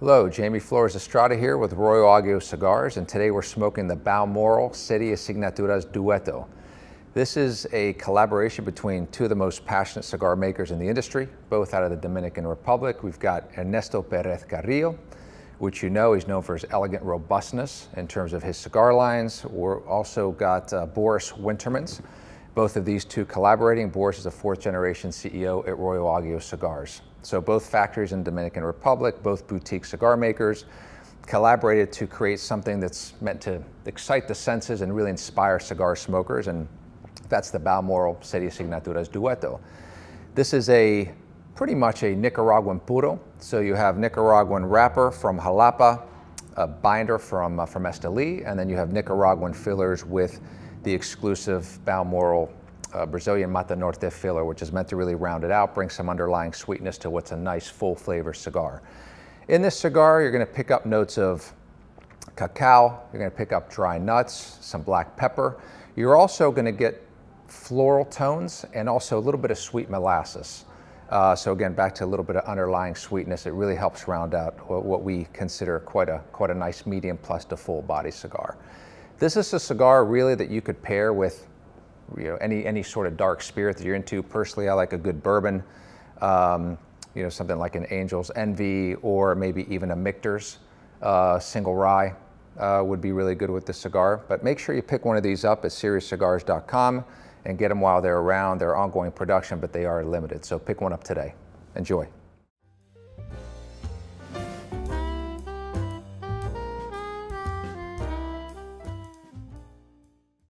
Hello, Jamie Flores Estrada here with Royal Agio Cigars, and today we're smoking the Balmoral Serie Signaturas Dueto. This is a collaboration between two of the most passionate cigar makers in the industry, both out of the Dominican Republic. We've got Ernesto Perez Carrillo, which you know he's known for his elegant robustness in terms of his cigar lines. We're also got uh, Boris Wintermans, both of these two collaborating. Boris is a fourth generation CEO at Royal Agio Cigars. So both factories in Dominican Republic, both boutique cigar makers, collaborated to create something that's meant to excite the senses and really inspire cigar smokers. And that's the Balmoral Serie Signaturas Dueto. This is a pretty much a Nicaraguan puro. So you have Nicaraguan wrapper from Jalapa, a binder from, uh, from Esteli, and then you have Nicaraguan fillers with the exclusive Balmoral uh, Brazilian Mata Norte filler, which is meant to really round it out, bring some underlying sweetness to what's a nice full flavor cigar. In this cigar, you're gonna pick up notes of cacao, you're gonna pick up dry nuts, some black pepper. You're also gonna get floral tones and also a little bit of sweet molasses. Uh, so again, back to a little bit of underlying sweetness. It really helps round out what we consider quite a, quite a nice medium plus to full body cigar. This is a cigar really that you could pair with you know, any, any sort of dark spirit that you're into. Personally, I like a good bourbon, um, you know, something like an Angel's Envy or maybe even a Michter's uh, single rye uh, would be really good with this cigar. But make sure you pick one of these up at SeriousCigars.com and get them while they're around. They're ongoing production, but they are limited. So pick one up today. Enjoy.